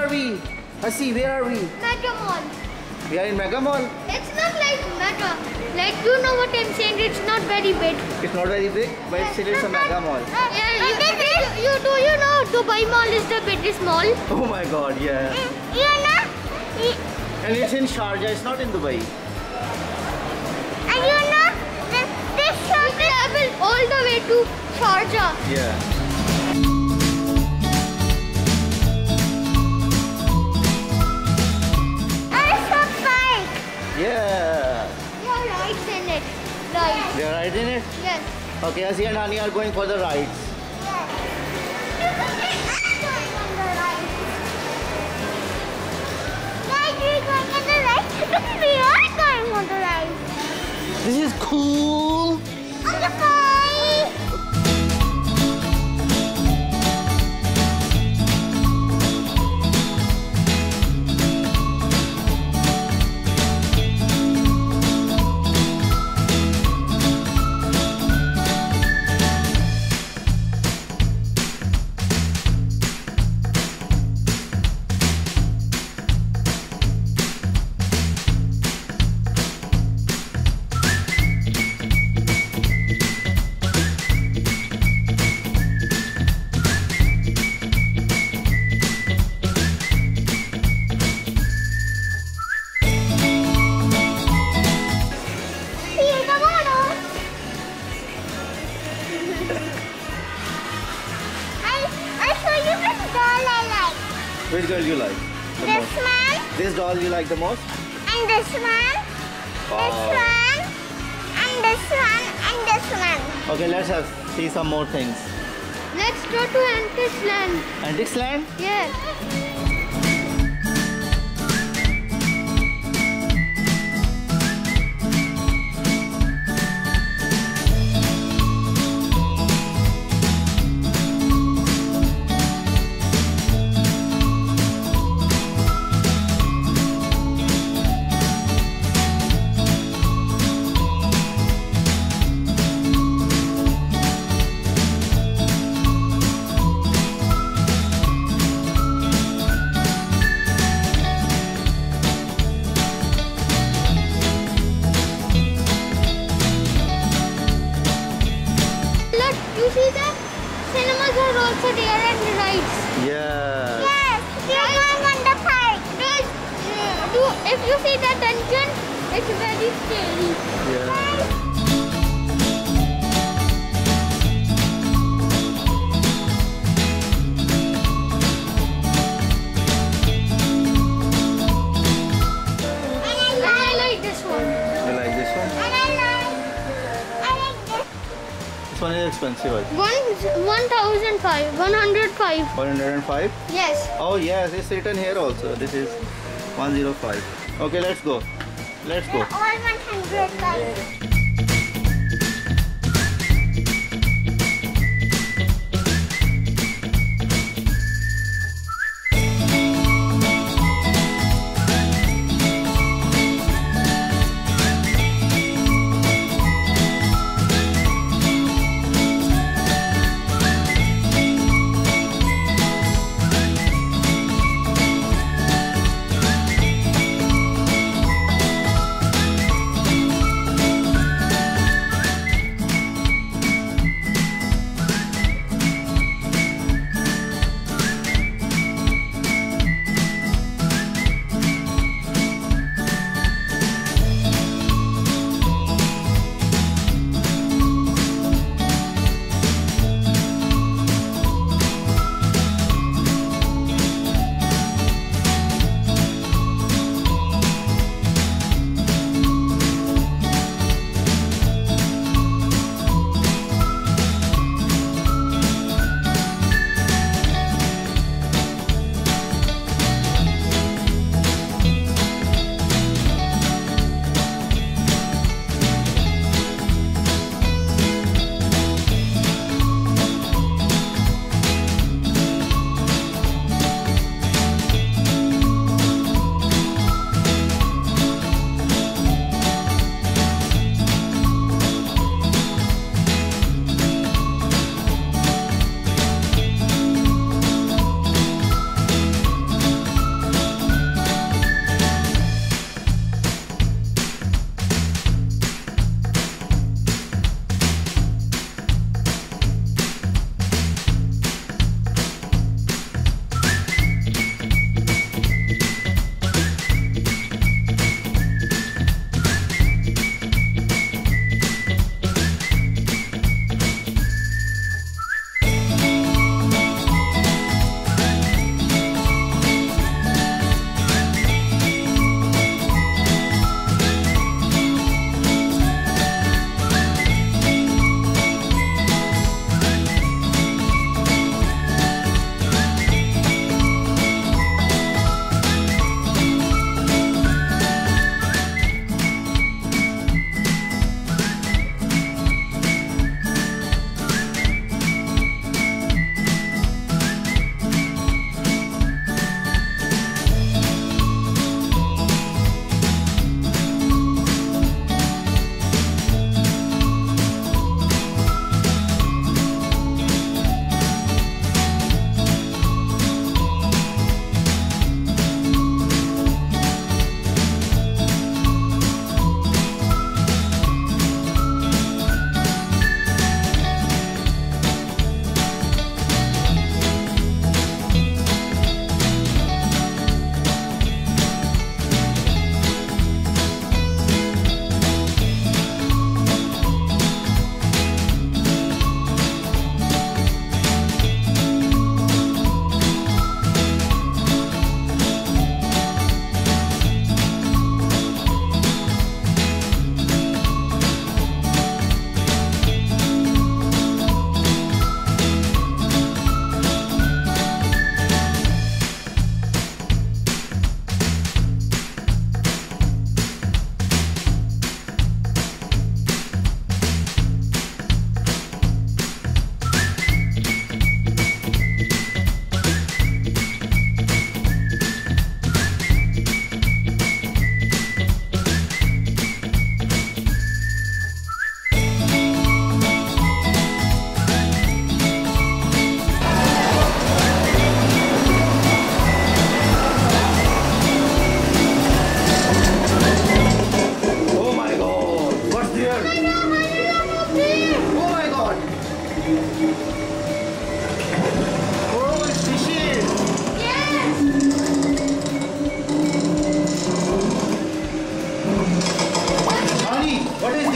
are we? Hasy, where are we? Mega Mall. We are in Mega Mall. It's not like Mega. Like you know what I'm saying? It's not very big. It's not very big, but still it's a Mega Mall. Yeah, you, you, you do you know Dubai Mall is the biggest mall? Oh my god, yeah. You know? And it's in Sharjah, it's not in Dubai. And you know this, this shop travel all the way to Sharjah. Yeah. Okay, Hasy and Hany are going for the rides. Maybe we are going on the ride. We are going on the ride. This is cool. Girl you like the This most? one This doll you like the most? and this one, this one, and this one, and this one. Okay, let's have, see some more things. Let's go to Antics Land. Antics Land? Yeah. Cinemas are also there and rides. Yeah. Yes, we are going on the park. Guys, do, if you see that dungeon, it's very scary. Yeah. Expensive. One, 1005, 105. 105? Yes. Oh yes, it's written here also. This is 105. Okay, let's go. Let's go. All 105. this?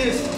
есть.